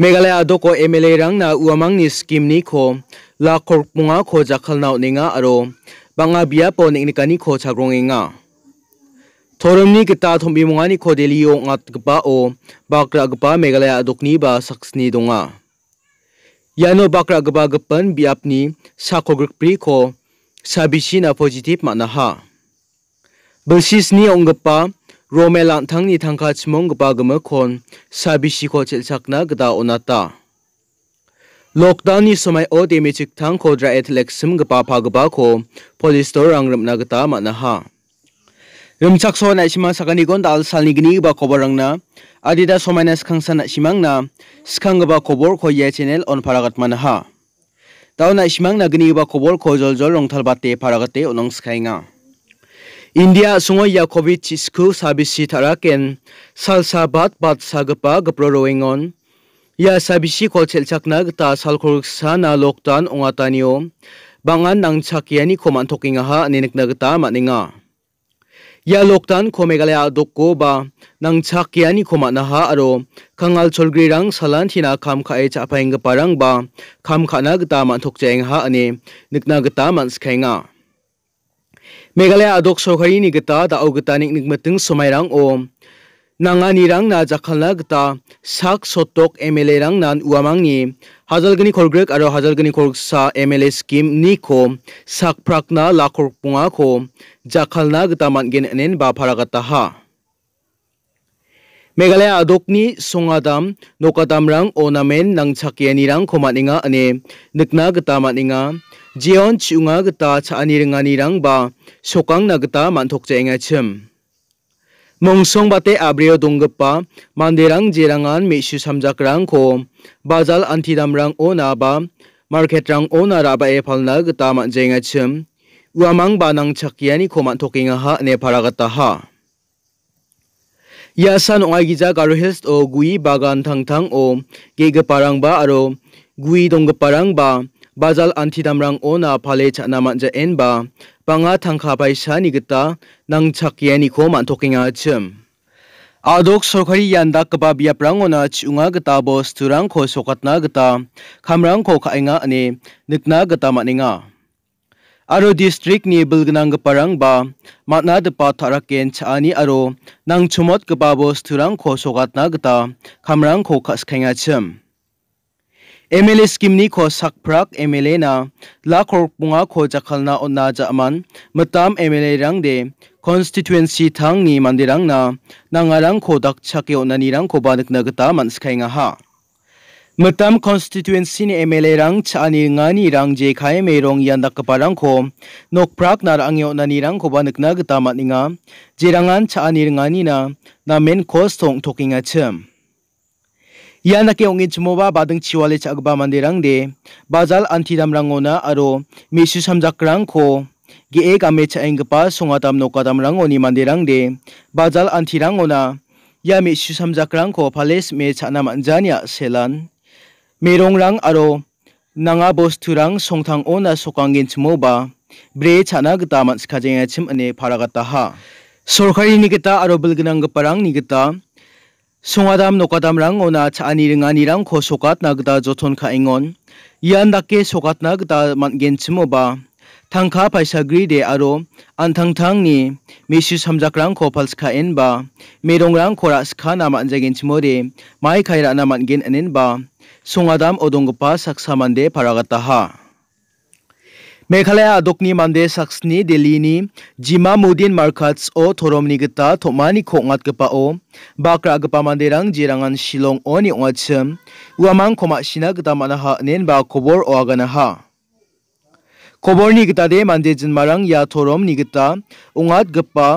Meghalaya आदोको MLA रंगना उआमांगनि स्कीमनि खो लाखरपुंगा खो जाखलनाव निंगा आरो बांगा बियापो निकनिकानि खो छाग्रोंगिंगा थोरमनि किता थोंबिमुंगानि खो देलियो ngatgpa o bakragpa मेघालय आदोकनि बा सक्सनि दोंगा यानो bakragpa गपन बियापनि साखोग्रप्रि खो साबिसिना पजिटिव मानाहा बसिसनि अंगपा Ni somai o demichik thang kho dra ethlexim gpa pha gpa kho police tor rangramna gta mana ha rimchak so na sima sakani gon dal salni gni ba khobor rangna adida somaina skangsa na simangna skang ba khobor kho ye channel on pharagat mana ha tauna simang na gni ba khobor kho jol jol rongthal bate pharagate onong skhainga India sungo ya COVID chisku sabisi taraken salsa bat bat sagapa gapro roengon ya sabisi kol chelchakna gta salkhor sana lockdown ongatanio bangan nang chakiani khoman thokinga ha nenikna gta maninga ya lockdown ko megalaya dokko ba nang chakiani khomana ha aro kangal cholgri rang salan thina kham khae cha phaing parang ba kham khana gta man thok cheng ha ane nikna gta man skhainga Meghalaya adok sorkari ni gata da au gata nik nikmatung somairang o nanga ni rang na jakhalna gata sak sotok MLA rang nan uamang ni hajalgani korgrek aro hajalgani korgsa MLA scheme ni ko sak prakna lakhor punga ko jakhalna gata manggen enen ba pharagata ha Meghalaya adokni songadam nokadam rang onamen nang jion chunga gata chani ringani rang ba sokang na gata manthok chenga chim mongsong bate abrio donggapa manderang jerangan mesu samjakrang ko bazal antidam rang ona ba market rang ona raba e phalna gata manjenga chim uamang banang chakiani ko manthokinga ha ne paragata ha yasan ongai gija garu hills o gui bagan thang thang o ge parang ba aro gui dong parang ba bazal antidamrang ona phale chana manja en ba panga thangkha paisa ni gita nang chakyani ko mantokinga chim adok sorkari yanda kaba bia prangona chunga gita bos turang ko sokatna gita khamrang ko khainga ane nikna gita maninga aro district ni bulgnang parang ba matna de pa tharaken chani aro nang chumot gaba bos turang ko sokatna gita khamrang ko khaskhainga chim MLA scheme ni kho sakprak MLA na la khor punga kho jakhalna onna jaman matam MLA rang de constituency thang ni mandirang na nangarang kho dak chake onna ni rang kho banik na gata man skhainga ha matam constituency ni MLA rang chani ngani rang je khai me rong yan dak parang kho nok prak na rang yo na ni rang kho banik na gata maninga jirangan chani ngani na na men khos thong thokinga cham Yana ke ongin chumoba badang chiwale chagba mandirang de bazal antidam rangona aro misu samjakrang ko ge ek ame chaengpa songatam nokadam rangoni mandirang de bazal antirangona ya misu samjakrang ko phales me chana manjania selan merongrang aro nanga bosturang songthang ona sokangin chumoba bre chana gita manskhajenga chim ane pharagata ha sorkari nigita aro bilgnang parang nigita Sungadam nokadamrang ona chaanirang anirang ko sokat nagda joton ka ingon. Ian dakke sokat nagda mantgen chimo ba. Tangka paisa gride aro antang tang ni misu samjakrang ko pals ka en ba. Merong kora ska na mantjagen chimo de. Mai kaira na mantgen anen ba. Sungadam odongpa saksamande paragataha. Meghalaya आदोकनी मानदे सक्सनी दिल्लीनी जिमा मुदिन markets ओ थोरमनी गता थोमानी खोंगात गपा ओ बाक्रा गपा मानदेरां जिरांगान शिलोंग ओनी ओंगाचम उआमां खोमा सिना गता माना हा नेन बा खबर ओआगाना हा खबरनी गता दे मानदे जिनमारां या थोरमनी गता ओंगात गपा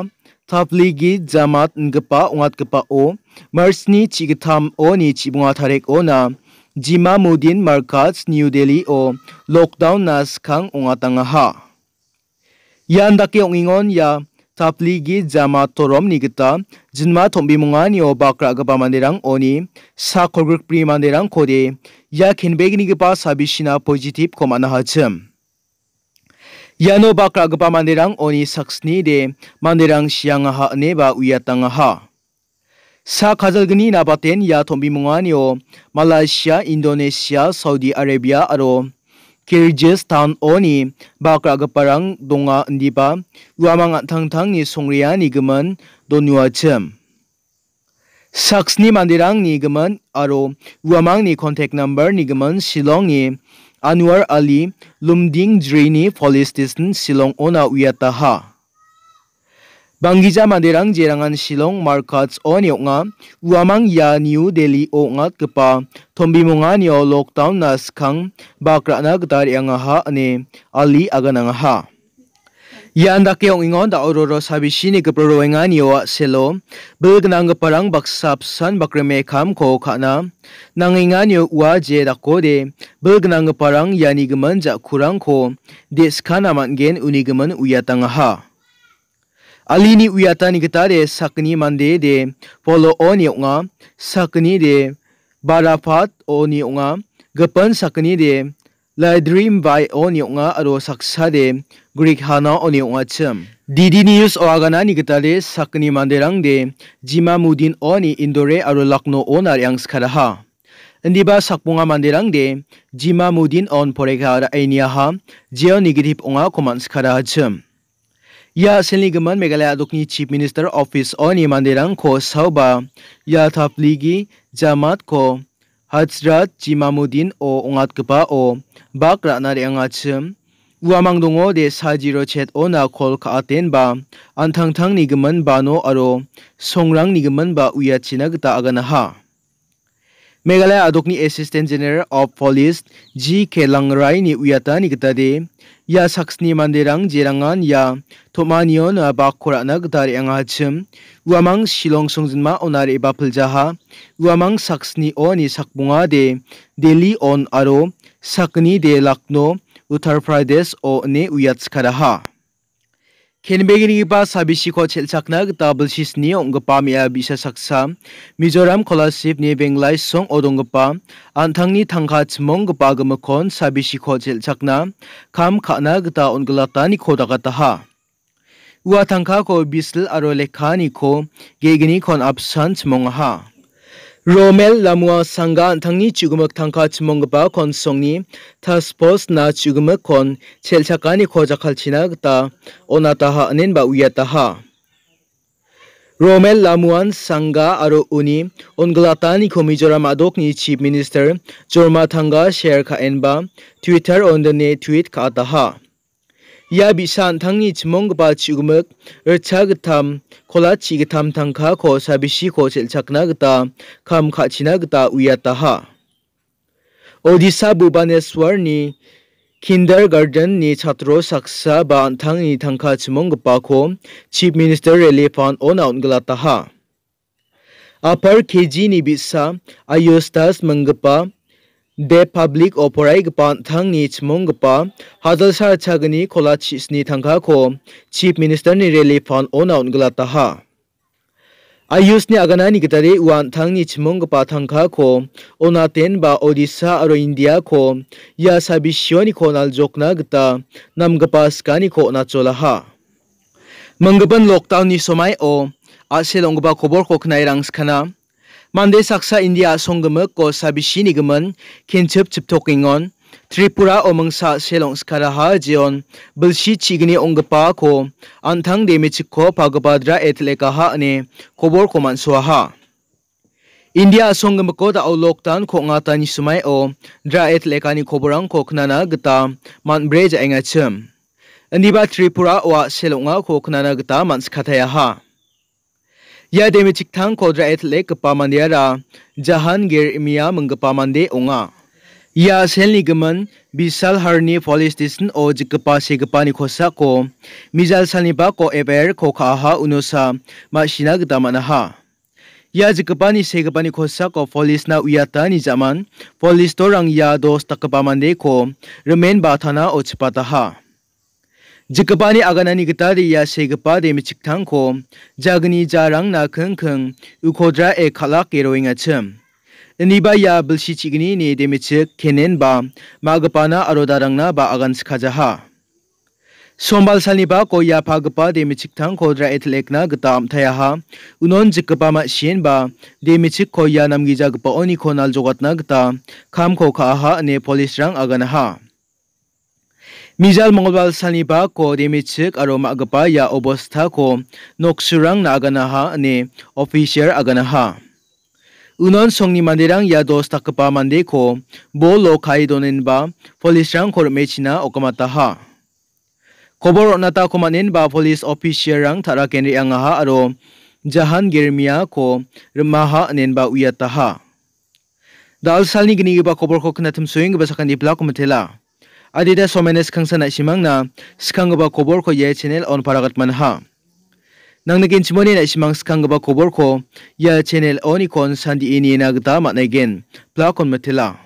थापलीगी जामात गपा ओंगात गपा ओ मार्सनी चिगथाम ओनी चिबुंगा थारेक ओना New Delhi o lockdown na skang ungatanga ha. Yan daki ong ingon ya tapligi jama torom ni kita jinma tombi mungani o bakra gapa mandirang oni sa korgruk pri mandirang kode ya kinbegi ni gapa sabishina positif komana hacem. Yano bakra gapa mandirang oni saksni de mandirang siang ha ne ba uyatanga ha. Sa kajalgani na baten ya thombi munganio Malaysia, Indonesia, Saudi Arabia aro Kyrgyzstan oni bakra gaparang donga ndiba uamang thang thang ni songria ni geman donua chem. Saksni mandirang ni geman aro uamang ni contact number ni geman Shillong ni Anwar Ali Lumding Drini Police Station Shillong ona uyataha. Banggija mandirang jerangan Shilong markets onyok nga uamang ya New Delhi o nga kepa tombi monga nio lockdown na skang bakra na getar yang ha ane ali agan nga ha. Ya anda keong ingon da ororo sabisi ni keproroengan yo selo belgenang keparang baksapsan bakreme kam ko kana nangingan yo ua je dakode belgenang Parang yani gemen jak kurang ko deskana mangen uni gemen uya tangaha alini uyata niktade sakni mande de polo oni unga saknide barafat oni unga gapan saknide lydrimbay oni unga aro saksade grik hana oni unga cam ddnius o akana nikatade sakni manderangde jima mudin oni indore aru lakno onariang skadaha vndiba sakpunga manderangde jima mudin on poreka da aniaha jeonegativ unga koman skadahacam Ya Selni Gaman Meghalaya Adokni Chief Minister Office Oni Mandirang ko sauba ya thapligi jamat ko Hazrat Jimamuddin o ongat kepa o bakra na anga chim uamang dongo de sajiro chet ona kol ka aten ba anthang thang ni gaman bano aro songrang ni gaman ba uya china gta agana ha Meghalaya Adokni Assistant General of Police G K Langrai ni uyata ni gta de ya saksni manderang jerangan ya thomanion bakhora na gdar anga chim uamang shilong songjinma onari bapul jaha uamang saksni oni sakbunga de delhi on aro sakni de lakno uttar pradesh o ne uyatskara ko chelchakna gta bulsis ni ongpa mia bisa saksa Mizoram scholarship ni benglai song odongpa anthangni thangkha chmong gpa gmakon sabisi ko chelchakna kam khana gta onglata ni khodagata ha Ua thangkha ko bisl aro lekha ni ko gegini kon absan chmong ha Romel Lamua sanga thangni Chugumak Thangka chimongba kon songni thaspos na Chugumak kon chelchakani khoja khalchina ta onata ha anen ba uyata ha Romel Lamuan Sangha aro uni onglatani ko Mizoram adokni chief minister Jorma Thanga share kha enba Twitter on the Ne tweet ka ta ha 야비산 당니 지몽그바 치구먹 을차그탐 콜라치그탐 탕카코 사비시코 셀착나그다 감카치나그다 우야타하 오디사 부바네스와르니 kindergarten-ni chatro saksa ba anthang-ni thangkha chimonggipa ko Chief Minister Relief Fund ona ungalataha. Upper KG-ni bisa ayostas menggepa दे public ओपराइपा हजलसार छगनी खोला चीजनी थंखा खो chief minister ने rally फन ओन गला आयुष ने अगना निगतरे उमुगपा थंखा खो ओना तेन बा ओडिशा और इंडिया खो या सबिश्योनी खो नल जोकना गता नमगपा स्का खो ना चोला मंगबन लॉकडाउन समय ओ आसे लोंगबा खबर को खनाई रंग खना Mande saksa India songgama ko sabishini gaman kinchip chiptoking on Tripura omangsa selong skaraha jeon bilshi chigini ongpa ko anthang demichikko pagabadra etlekaha ane kobor koman suaha India songgama ko da lockdown ko ngata ni sumai o dra etlekani koborang ko knana gita manbreja engachim Andiba Tripura wa selonga ko knana gita manskataya ha Ya demi chiktang kodra etle kepa mandiara Jahangir imia menggapa mande onga. Ya selni gemen bisal harni police station o jikepa segepa ni khosa ko mijal saniba ko eber ko khaha unosa ma sina gita manaha. Ya jikepa ni segepa ni khosa ko police na uyata ni zaman police torang ya dos takapa mande ko remain bathana o chipata ha. Aganani gitari ya segapa de michiktang ko jagni jarang na kheng kheng ukodra e khala keroing acham. Iniba ya bilshi chigni ni de michik kenen ba magapana arodarang na ba agan skhaja ha. Sombal saniba ko ya pagpa de michik thang kodra etlekna gtam thaya ha unon jikpa ma sien ba de michik ko ya namgi jagpa oni khonal jogatna gta kham ko Mijal Mongolwal Saniba ko demichik aro magpa ya obostha ko noksurang naganaha ane official aganaha. Unan songni mandirang ya dosta kapa mande ko bolo kai donen ba polisrang kor mechina okamataha. Kobor onata komanen ba polis official rang tara kenri angaha aro jahan germia ko remaha anen ba uyataha. Dal salni gini ba kobor ko kenatum suing ba sakan di plakum telah. adida somenes kangsana simangna skangba kobor ko ye channel on paragat manha. Nangne kinchimoni na simang skangba kobor ko ya channel on ikon sandi ini na gata matnai gen. Plakon matila.